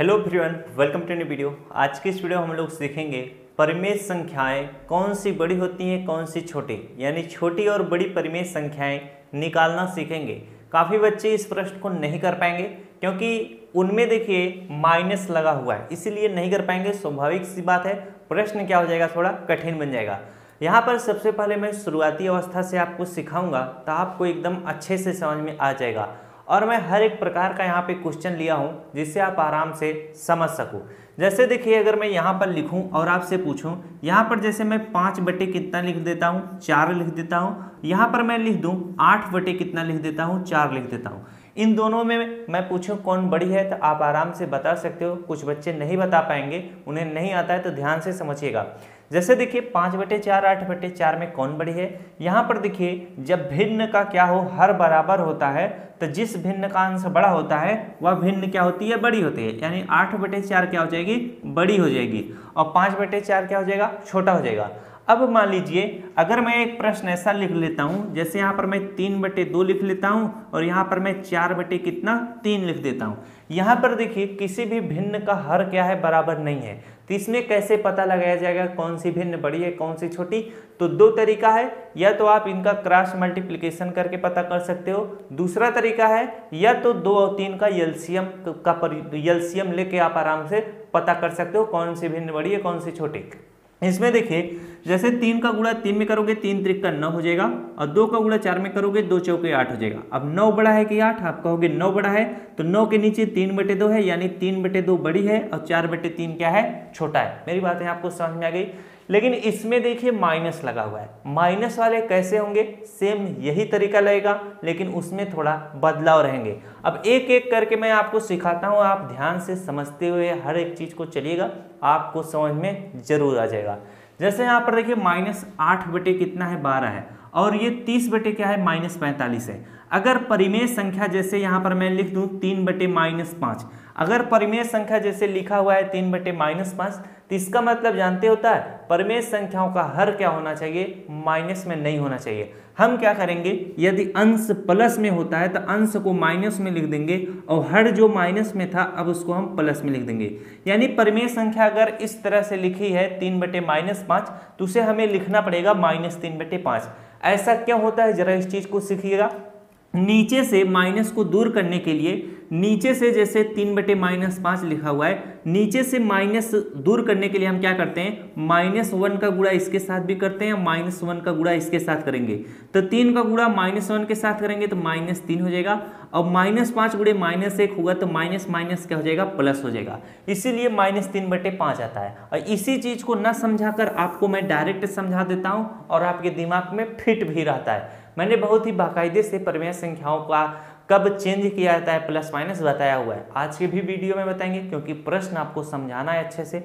Hello everyone welcome to new video आज की इस वीडियो हम लोग सीखेंगे परिमेय संख्याएँ कौन सी बड़ी होती हैं, कौन सी छोटी। यानी छोटी और बड़ी परिमेय संख्याएँ निकालना सीखेंगे। काफ़ी बच्चे इस प्रश्न को नहीं कर पाएँगे, क्योंकि उनमें देखिए माइनस लगा हुआ है। इसीलिए नहीं कर पाएँगे, स्वाभाविक सी बात है, प्रश्न क्या हो जाएगा, थोड़ा कठिन बन जाएगा। यहाँ पर सबसे पहले मैं शुरुआती अवस्था से आपको सिखाऊँगा तो आपको एकदम अच्छे से समझ में आ जाएगा। और मैं हर एक प्रकार का यहाँ पे क्वेश्चन लिया हूँ, जिससे आप आराम से समझ सकूँ। जैसे देखिए, अगर मैं यहाँ पर लिखूँ और आपसे पूछूँ, यहाँ पर जैसे मैं पाँच बटे कितना लिख देता हूँ, चार लिख देता हूँ, यहाँ पर मैं लिख दूँ, आठ बटे कितना लिख देता हूँ, चार लिख देता हूँ। इन दोनों में मैं पूछूँ, कौन बड़ी है तो आप आराम से बता सकते हो, कुछ बच्चे नहीं बता पाएँगे, उन्हें नहीं आता है तो ध्यान से समझिएगा। जैसे देखिए पाँच बटे चार, आठ बटे चार में कौन बड़ी है? यहाँ पर देखिए, जब भिन्न का क्या हो, हर बराबर होता है तो जिस भिन्न का अंश बड़ा होता है, वह भिन्न क्या होती है? बड़ी होती है। यानी आठ बटे चार क्या हो जाएगी? बड़ी हो जाएगी। और पाँच बटे चार क्या हो जाएगा? छोटा हो जाएगा। अब मान लीजिए, अगर मैं एक प्रश्न ऐसा लिख लेता हूँ, जैसे यहाँ पर मैं तीन बटे दो लिख लेता हूँ, और यहाँ पर मैं चार बटे कितना? तीन लिख देता हूँ। यहाँ पर देखिए, किसी भी भिन्न का हर क्या है? बराबर नहीं है। तो इसमें कैसे पता लगाया जाएगा कौन सी भिन्न बड़ी है, कौन सी छोटी? तो दो तरीका है, या तो आप इनका क्रॉस मल्टीप्लिकेशन करके पता कर सकते हो। दूसरा तरीका है, या तो दो और तीन का यल्सियम का यल्सियम लेके आप आराम से पता कर सकते हो कौन सी भिन्न बड़ी है, कौन सी छोटी। इसमें देखिए, जैसे तीन का गुणा तीन में करोगे, तीन त्रिक का नौ हो जाएगा, और दो का गुणा चार में करोगे, दो चौके आठ हो जाएगा। अब नौ बड़ा है कि आठ? आप कहोगे नौ बड़ा है तो नौ के नीचे तीन बटे दो है, यानी तीन बटे दो बड़ी है, और चार बटे तीन क्या है? छोटा है। मेरी बात है आपको समझ में आ गई। लेकिन इसमें देखिए माइनस लगा हुआ है। माइनस वाले कैसे होंगे? सेम यही तरीका लगेगा, लेकिन उसमें थोड़ा बदलाव रहेंगे। अब एक एक करके मैं आपको सिखाता हूँ, आप ध्यान से समझते हुए हर एक चीज़ को चलिएगा, आपको समझ में ज़रूर आ जाएगा। जैसे यहाँ पर देखिए माइनस आठ बटे कितना है? बारह है। और ये तीस बटे क्या है? माइनस पैंतालीस है। अगर परिमेय संख्या जैसे यहाँ पर मैं लिख दूँ, तीन बटे माइनस पाँच। अगर परिमेय संख्या जैसे लिखा हुआ है तीन बटे माइनस पाँच तो इसका मतलब जानते होता है परिमेय संख्याओं का हर क्या होना चाहिए? माइनस में नहीं होना चाहिए। हम क्या करेंगे? यदि अंश प्लस में होता है तो अंश को माइनस में लिख देंगे, और हर जो माइनस में था, अब उसको हम प्लस में लिख देंगे। यानी परिमेय संख्या अगर इस तरह से लिखी है, तीन बटे माइनस पाँच तो उसे हमें लिखना पड़ेगा माइनस तीन बटे पाँच। ऐसा क्यों होता है? जरा इस चीज़ को सीखिएगा। नीचे से माइनस को दूर करने के लिए, नीचे से जैसे तीन बटे माइनस पाँच लिखा हुआ है, नीचे से माइनस दूर करने के लिए हम क्या करते हैं? माइनस वन का गुड़ा इसके साथ भी करते हैं, माइनस वन का गुड़ा इसके साथ करेंगे। तो तीन का गुड़ा माइनस वन के साथ करेंगे तो माइनस तीन हो जाएगा। और माइनस पाँच गुड़े माइनस एक होगा तो माइनस माइनस क्या हो जाएगा? प्लस हो जाएगा। इसीलिए माइनस तीन बटे पाँच आता है। और इसी चीज़ को न समझाकर आपको मैं डायरेक्ट समझा देता हूँ और आपके दिमाग में फिट भी रहता है। मैंने बहुत ही बाकायदे से परिमेय संख्याओं का कब चेंज किया जाता है प्लस माइनस बताया हुआ है। आज के भी वीडियो में बताएँगे, क्योंकि प्रश्न आपको समझाना है अच्छे से।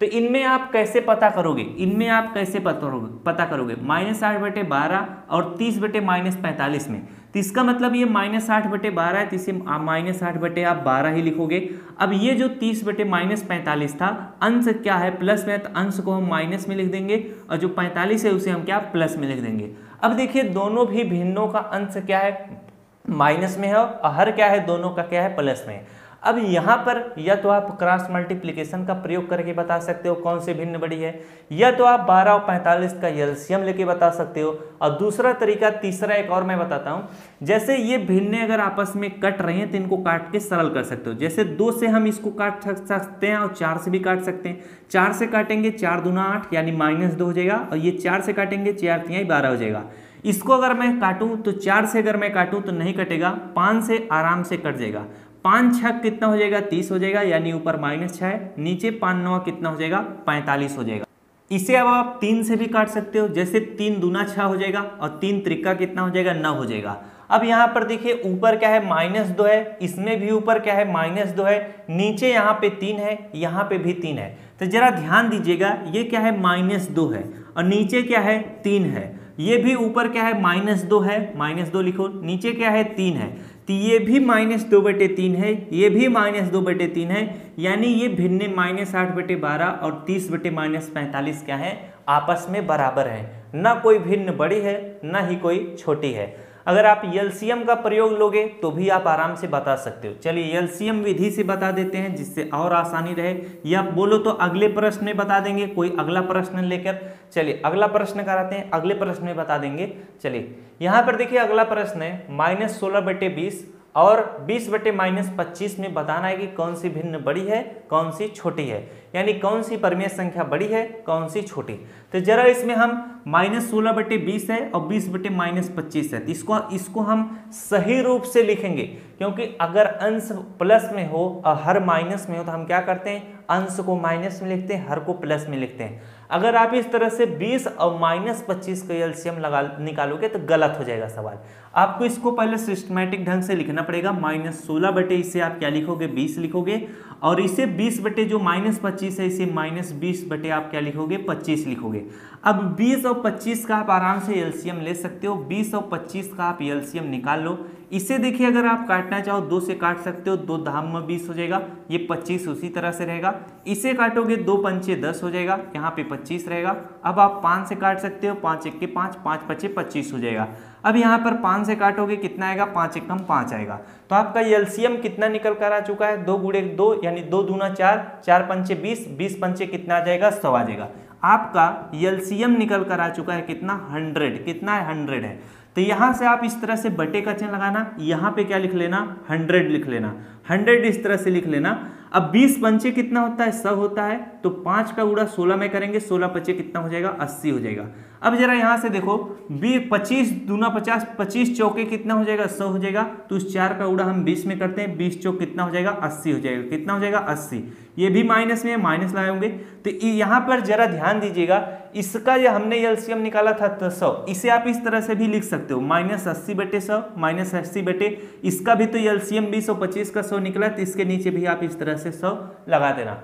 तो इनमें आप कैसे पता करोगे? इनमें आप कैसे पता करोगे? माइनस आठ बटे बारह और तीस बटे माइनस पैंतालीस में। तो इसका मतलब ये माइनस आठ बटे बारह है तो इसे माइनस आठ बटे आप बारह ही लिखोगे। अब ये जो तीस बटे माइनस पैंतालीस था, अंश क्या है? प्लस में तो अंश को हम माइनस में लिख देंगे, और जो पैंतालीस है, उसे हम क्या? प्लस में लिख देंगे। अब देखिए, दोनों भी भिन्नों का अंश क्या है? माइनस में है और हर क्या है? दोनों का क्या है? प्लस में अब यहाँ पर या तो आप क्रॉस मल्टीप्लीकेशन का प्रयोग करके बता सकते हो कौन सी भिन्न बड़ी है, या तो आप 12 और 45 का एलसीएम लेके बता सकते हो। और दूसरा तरीका, तीसरा एक और मैं बताता हूँ। जैसे ये भिन्न अगर आपस में कट रहे हैं तो इनको काट के सरल कर सकते हो। जैसे दो से हम इसको काट सकते हैं और चार से भी काट सकते हैं। चार से काटेंगे चार दुना आठ, यानी माइनस दो हो जाएगा, और ये चार से काटेंगे चार तिहाई बारह हो जाएगा। इसको अगर मैं काटूं तो चार से अगर मैं काटूं तो नहीं कटेगा, पाँच से आराम से कट जाएगा। पाँच छः कितना हो जाएगा? तीस हो जाएगा, यानी ऊपर माइनस छः है नीचे पाँच नौ कितना हो जाएगा? पैंतालीस हो जाएगा। इसे अब आप तीन से भी काट सकते हो, जैसे तीन दूना छः हो जाएगा और तीन त्रिका कितना हो जाएगा? नौ हो जाएगा। अब यहाँ पर देखिए, ऊपर क्या है? माइनस दो है, इसमें भी ऊपर क्या है? माइनस दो है, नीचे यहाँ पे तीन है, यहाँ पे भी तीन है। तो जरा ध्यान दीजिएगा, ये क्या है? माइनस दो है और नीचे क्या है? तीन है। ये भी ऊपर क्या है? माइनस दो है, माइनस दो लिखो, नीचे क्या है? तीन है। तो ये भी माइनस दो बटे तीन है, ये भी माइनस दो बटे तीन है, यानी ये भिन्न माइनस आठ बटे बारह और तीस बटे माइनस पैंतालीस क्या है? आपस में बराबर है। ना कोई भिन्न बड़ी है, ना ही कोई छोटी है। अगर आप एलसीएम का प्रयोग लोगे तो भी आप आराम से बता सकते हो। चलिए एलसीएम विधि से बता देते हैं, जिससे और आसानी रहे। या बोलो तो अगले प्रश्न में बता देंगे, कोई अगला प्रश्न लेकर। चलिए, अगला प्रश्न कराते हैं, अगले प्रश्न में बता देंगे। चलिए, यहाँ पर देखिए अगला प्रश्न है, माइनस सोलह बटे बीस और 20 बटे माइनस पच्चीस में बताना है कि कौन सी भिन्न बड़ी है, कौन सी छोटी है। यानी कौन सी परमेय संख्या बड़ी है, कौन सी छोटी। तो जरा इसमें हम माइनस सोलह बटे बीस है और बीस बटे माइनस पच्चीस है। तो इसको इसको हम सही रूप से लिखेंगे, क्योंकि अगर अंश प्लस में हो और हर माइनस में हो तो हम क्या करते हैं अंश को माइनस में लिखते हैं, हर को प्लस में लिखते हैं। अगर आप इस तरह से 20 और माइनस पच्चीस का एलसीएम लगा, निकालोगे तो गलत हो जाएगा सवाल। आपको इसको पहले सिस्टमेटिक ढंग से लिखना पड़ेगा। माइनस सोलह बटे इसे आप क्या लिखोगे? 20 लिखोगे। और इसे 20 बटे जो माइनस पच्चीस है, इसे माइनस बीस बटे आप क्या लिखोगे? 25 लिखोगे। अब 20 और 25 का आप आराम से एलसीएम ले सकते हो। 20 और 25 का आप एल्शियम निकाल लो। इसे देखिए, अगर आप काटना चाहो, दो से काट सकते हो, दो धाम में बीस हो जाएगा, ये पच्चीस उसी तरह से रहेगा। इसे काटोगे, दो पंचे दस हो जाएगा, यहाँ पे पच्चीस रहेगा। अब आप पाँच से काट सकते हो, पाँच एक के पाँच पाँच पच्चे पच्चीस हो जाएगा। अब यहाँ पर पाँच से काटोगे, कितना आएगा? पाँच एक कम पाँच आएगा। तो आपका एलसीएम कितना निकल कर आ चुका है? दो गुड़े दो, यानी दो दूना चार चार पंचे बीस बीस पंचे कितना आ जाएगा? सौ आ जाएगा। आपका एलसीएम निकल कर आ चुका है कितना? हंड्रेड, कितना है? हंड्रेड है। तो यहाँ से आप इस तरह से बटे का चिन्ह लगाना, यहाँ पे क्या लिख लेना? हंड्रेड लिख लेना। हंड्रेड इस तरह से लिख लेना। अब बीस पंचे कितना होता है? सब होता है। तो पाँच का उड़ा सोलह में करेंगे, सोलह पंचे कितना हो जाएगा? अस्सी हो जाएगा। अब जरा यहाँ से देखो, बी पच्चीस दूना पचास, पच्चीस चौके कितना हो जाएगा? सौ हो जाएगा। तो उस चार का उड़ा हम बीस में करते हैं, बीस चौक कितना हो जाएगा? अस्सी हो जाएगा। कितना हो जाएगा? अस्सी। ये भी माइनस में माइनस लगाए होंगे। तो यहाँ पर जरा ध्यान दीजिएगा, इसका जो हमने एलसीएम निकाला था तो सौ। इसे आप इस तरह से भी लिख सकते हो, माइनस अस्सी बटे सौ, माइनस अस्सी बटे, इसका भी तो एलसीएम बीस सौ पच्चीस का सौ निकला तो इसके नीचे भी आप इस तरह से सौ लगा देना।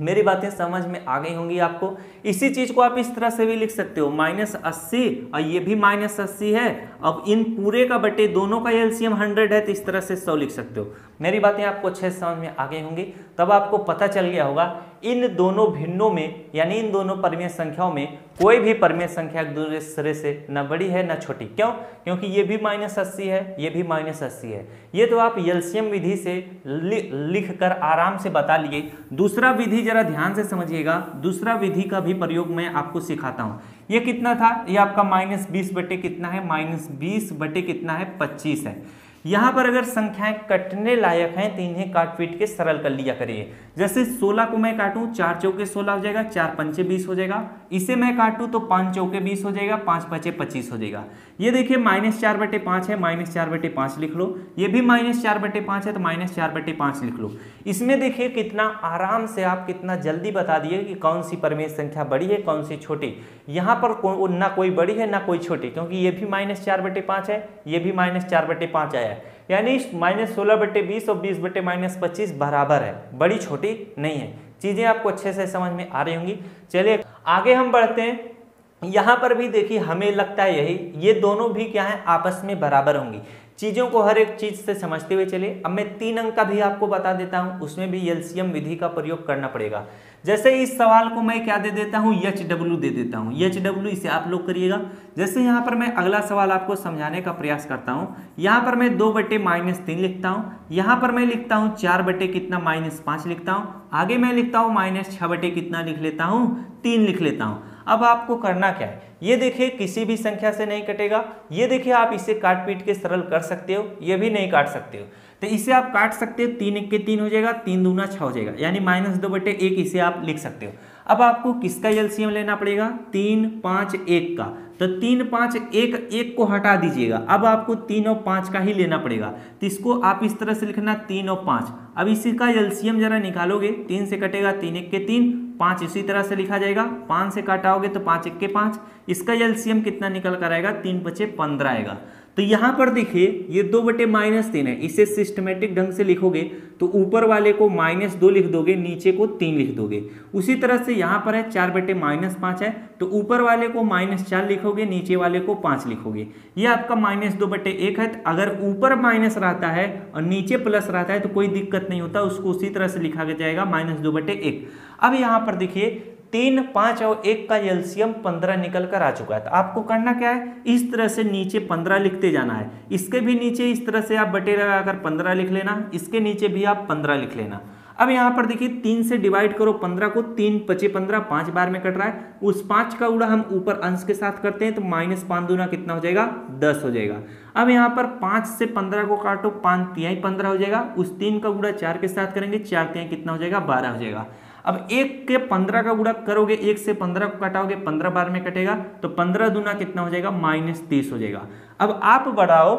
मेरी बातें समझ में आ गई होंगी आपको। इसी चीज़ को आप इस तरह से भी लिख सकते हो। माइनस अस्सी, और ये भी माइनस अस्सी है। अब इन पूरे का बटे दोनों का एलसीएम हंड्रेड है तो इस तरह से सौ लिख सकते हो। मेरी बातें आपको अच्छे से समझ में आ गई होंगी। तब आपको पता चल गया होगा इन दोनों भिन्नों में यानी इन दोनों परमेय संख्याओं में कोई भी परमेय संख्या एक दूसरे से न बड़ी है न छोटी। क्यों? क्योंकि ये भी माइनस अस्सी है ये भी माइनस अस्सी है। ये तो आप एल्सियम विधि से लि, लिख कर आराम से बता लिए। दूसरा विधि जरा ध्यान से समझिएगा दूसरा विधि का भी प्रयोग मैं आपको सिखाता हूँ। ये कितना था? ये आपका माइनस बीस बटे कितना है? माइनस बीस बटे कितना है? पच्चीस है। यहाँ पर अगर संख्याएँ कटने लायक हैं तो इन्हें काट पीट के सरल कर लिया करिए। जैसे 16 को मैं काटूं चार चौके 16 हो जाएगा चार पंचे 20 हो जाएगा। इसे मैं काटूं तो पाँच चौके 20 हो जाएगा पाँच पचे 25 हो जाएगा। ये देखिए माइनस चार बटे पाँच है माइनस चार बटे पाँच लिख लो। ये भी माइनस चार बटे पाँच है तो माइनस चार बटे पाँच लिख लो। इसमें देखिए कितना आराम से आप कितना जल्दी बता दिए कि कौन सी परमेश संख्या बड़ी है कौन सी छोटी। यहाँ पर को, ना कोई बड़ी है ना कोई छोटी क्योंकि ये भी माइनस चार बटे पाँच है ये भी माइनस चार बटे पाँच आया यानी माइनस सोलह बटे बीस और बीस बटे माइनस पच्चीस बराबर है। बड़ी छोटी नहीं है। चीज़ें आपको अच्छे से समझ में आ रही होंगी। चलिए, आगे हम बढ़ते हैं। यहाँ पर भी देखिए, हमें लगता है यही, ये दोनों भी क्या है, आपस में बराबर होंगी। चीज़ों को हर एक चीज़ से समझते हुए चलिए। अब मैं तीन अंक का भी आपको बता देता हूँ, उसमें भी एलसीएम विधि का प्रयोग करना पड़ेगा। जैसे इस सवाल को मैं क्या दे देता हूँ? एच डब्ल्यू दे देता हूँ। एच डब्ल्यू इसे आप लोग करिएगा। जैसे यहाँ पर मैं अगला सवाल आपको समझाने का प्रयास करता हूँ। यहाँ पर मैं दो बटे माइनस तीन लिखता हूँ। यहाँ पर मैं लिखता हूँ चार बटे कितना? माइनस पाँच लिखता हूँ। आगे मैं लिखता हूँ माइनस छः बटे कितना लिख लेता हूँ? तीन लिख लेता हूँ। अब आपको करना क्या है? ये देखिए, किसी भी संख्या से नहीं कटेगा। ये देखिए, आप इसे काट पीट के सरल कर सकते हो। ये भी नहीं काट सकते हो। तो इसे आप काट सकते हो, तीन एक के तीन हो जाएगा, तीन दूना छः हो जाएगा। यानी माइनस दो बटे एक इसे आप लिख सकते हो। अब आपको किसका एलसीएम लेना पड़ेगा? तीन पाँच एक का। तो तीन पाँच एक एक को हटा दीजिएगा। अब आपको तीन और पाँच का ही लेना पड़ेगा। तो इसको आप इस तरह से लिखना, तीन और पाँच। अब इसी का एलसीएम जरा निकालोगे, तीन से कटेगा, तीन एक के तीन, पाँच इसी तरह से लिखा जाएगा। पाँच से काटाओगे तो पाँच एक के पाँच। इसका एलसीएम कितना निकल कर आएगा? तीन पचे पंद्रह आएगा। तो यहाँ पर देखिए, ये दो बटे माइनस तीन है। इसे सिस्टमेटिक ढंग से लिखोगे तो ऊपर वाले को माइनस दो लिख दोगे, नीचे को तीन लिख दोगे। उसी तरह से यहाँ पर है, चार बटे माइनस पाँच है तो ऊपर वाले को माइनस चार लिखोगे, नीचे वाले को पाँच लिखोगे। ये आपका माइनस दो बटे एक है तो अगर ऊपर माइनस रहता है और नीचे प्लस रहता है तो कोई दिक्कत नहीं होता, उसको उसी तरह से लिखा जाएगा, माइनस दो बटे एक। अब यहाँ पर देखिए तीन, पाँच और एक का एल्सियम पंद्रह निकल कर आ चुका है। तो आपको करना क्या है? इस तरह से नीचे पंद्रह लिखते जाना है। इसके भी नीचे इस तरह से आप बटे लगाकर पंद्रह लिख लेना, इसके नीचे भी आप पंद्रह लिख लेना। अब यहाँ पर देखिए, तीन से डिवाइड करो पंद्रह को, तीन पचे पंद्रह, पाँच बार में कट रहा है। उस पाँच का उड़ा हम ऊपर अंश के साथ करते हैं तो माइनस पाँच दूना कितना हो जाएगा? दस हो जाएगा। अब यहाँ पर पाँच से पंद्रह को काटो, पाँच तिहाई पंद्रह हो जाएगा। उस तीन का उड़ा चार के साथ करेंगे, चार तिहाई कितना हो जाएगा? बारह हो जाएगा। अब एक के पंद्रह का गुड़ा करोगे, एक से पंद्रह को कटाओगे, पंद्रह बार में कटेगा तो पंद्रह दूना कितना हो जाएगा? माइनस तीस हो जाएगा। अब आप बढ़ाओ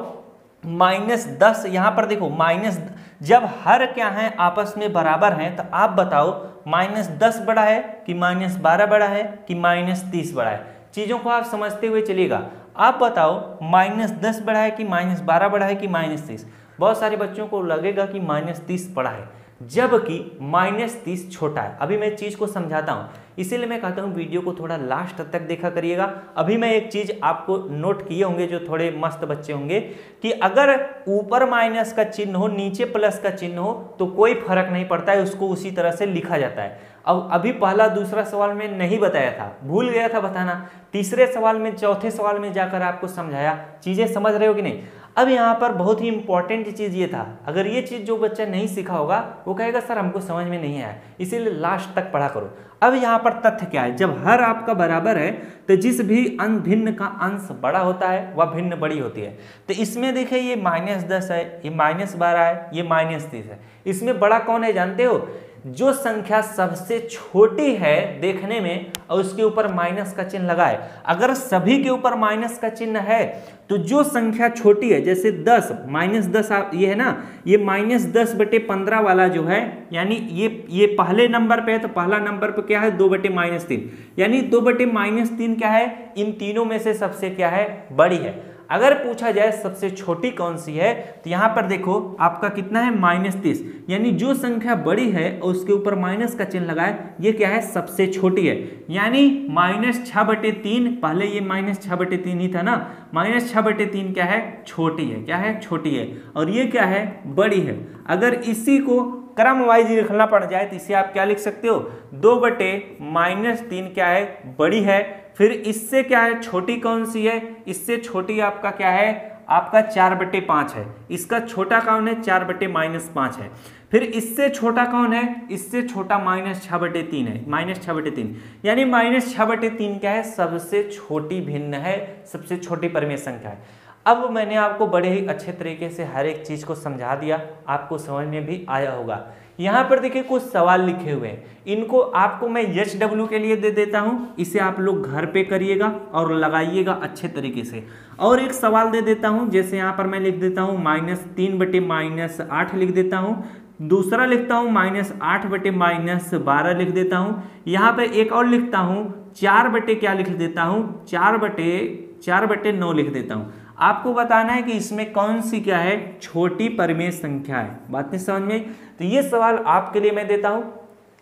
माइनस दस, यहाँ पर देखो माइनस जब हर क्या है आपस में बराबर हैं तो आप बताओ, माइनस दस बड़ा है कि माइनस बारह बड़ा है कि माइनस तीस बड़ा है? चीज़ों को आप समझते हुए चलिएगा। आप बताओ, माइनस दस बड़ा है कि माइनस बारह बड़ा है कि माइनस तीस? बहुत सारे बच्चों को लगेगा कि माइनस तीस बड़ा है। जबकि माइनस तीस छोटा है। अभी मैं चीज़ को समझाता हूँ। इसीलिए मैं कहता हूँ, वीडियो को थोड़ा लास्ट तक देखा करिएगा। अभी मैं एक चीज़ आपको नोट किए होंगे जो थोड़े मस्त बच्चे होंगे कि अगर ऊपर माइनस का चिन्ह हो, नीचे प्लस का चिन्ह हो तो कोई फ़र्क नहीं पड़ता है, उसको उसी तरह से लिखा जाता है। अब अभी पहला दूसरा सवाल में नहीं बताया था। भूल गया था बताना। तीसरे सवाल में, चौथे सवाल में जाकर आपको समझाया। चीज़ें समझ रहे हो कि नहीं? अब यहाँ पर बहुत ही इंपॉर्टेंट चीज़ ये था। अगर ये चीज़ जो बच्चा नहीं सीखा होगा, वो कहेगा, सर, हमको समझ में नहीं आया। इसीलिए लास्ट तक पढ़ा करो। अब यहाँ पर तथ्य क्या है? जब हर आपका बराबर है तो जिस भी अन भिन्न का अंश बड़ा होता है, वह भिन्न बड़ी होती है। तो इसमें देखिए, ये माइनस दस है, ये माइनस बारह है, ये माइनस तीस है। इसमें बड़ा कौन है, जानते हो? जो संख्या सबसे छोटी है देखने में और उसके ऊपर माइनस का चिन्ह लगाए। अगर सभी के ऊपर माइनस का चिन्ह है तो जो संख्या छोटी है, जैसे 10 माइनस दस ये है ना, ये माइनस दस बटे पंद्रह वाला जो है, यानी ये ये पहले नंबर पे है तो पहला नंबर पे क्या है, दो बटे माइनस तीन। यानी दो बटे माइनस तीन क्या है, इन तीनों में से सबसे क्या है, बड़ी है। अगर पूछा जाए सबसे छोटी कौन सी है तो यहाँ पर देखो, आपका कितना है? माइनस तीस। यानी जो संख्या बड़ी है और उसके ऊपर माइनस का चिन्ह लगाए, ये क्या है? सबसे छोटी है। यानी माइनस छ बटे तीन, पहले ये माइनस छ बटे तीन ही था ना? माइनस छ बटे तीन क्या है? छोटी है। क्या है? छोटी है। और ये क्या है? बड़ी है। अगर इसी को क्रम वाइज लिखना पड़ जाए तो इसे आप क्या लिख सकते हो? दो बटे माइनस तीन क्या है? बड़ी है। फिर इससे क्या है? छोटी कौन सी है? इससे छोटी आपका क्या है? आपका चार बट्टे पाँच है। इसका छोटा कौन है? चार बट्टे माइनस पाँच है। फिर इससे छोटा कौन है? इससे छोटा माइनस छह बटे तीन है। माइनस छह बटे तीन। यानी माइनस छह बटे तीन क्या है? सबसे छोटी भिन्न है। सबसे छोटी परिमेय संख्या है। अब मैंने आपको बड़े ही अच्छे तरीके से हर एक चीज़ को समझा दिया। आपको समझ में भी आया होगा। यहाँ पर देखिए कुछ सवाल लिखे हुए हैं। इनको आपको मैं एच डब्ल्यू के लिए दे देता हूँ। इसे आप लोग घर पे करिएगा और लगाइएगा अच्छे तरीके से। और एक सवाल दे देता हूँ, जैसे यहाँ पर मैं लिख देता हूँ, माइनस तीन बटे माइनस आठ लिख देता हूँ। दूसरा लिखता हूँ, माइनस आठ बटे माइनस बारह लिख देता हूँ। यहाँ पर एक और लिखता हूँ, चार बटे क्या लिख देता हूँ? चार बटे चार बटे नौ लिख देता हूँ। आपको बताना है कि इसमें कौन सी क्या है? छोटी परिमेय संख्या है। बात नहीं समझ में तो ये सवाल आपके लिए मैं देता हूँ,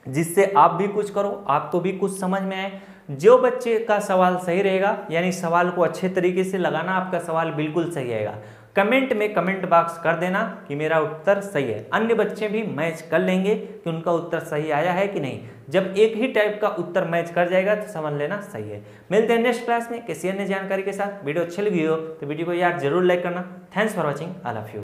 जिससे आप भी कुछ करो आपको भी कुछ समझ में आए। जो बच्चे का सवाल सही रहेगा, यानी सवाल को अच्छे तरीके से लगाना आपका सवाल बिल्कुल सही आएगा कमेंट में कमेंट बॉक्स कर देना कि मेरा उत्तर सही है। अन्य बच्चे भी मैच कर लेंगे कि उनका उत्तर सही आया है कि नहीं। जब एक ही टाइप का उत्तर मैच कर जाएगा तो समझ लेना सही है। मिलते हैं नेक्स्ट क्लास में किसी अन्य जानकारी के साथ। वीडियो अच्छी लगी हो तो वीडियो को यार ज़रूर लाइक करना। Thanks for watching I love you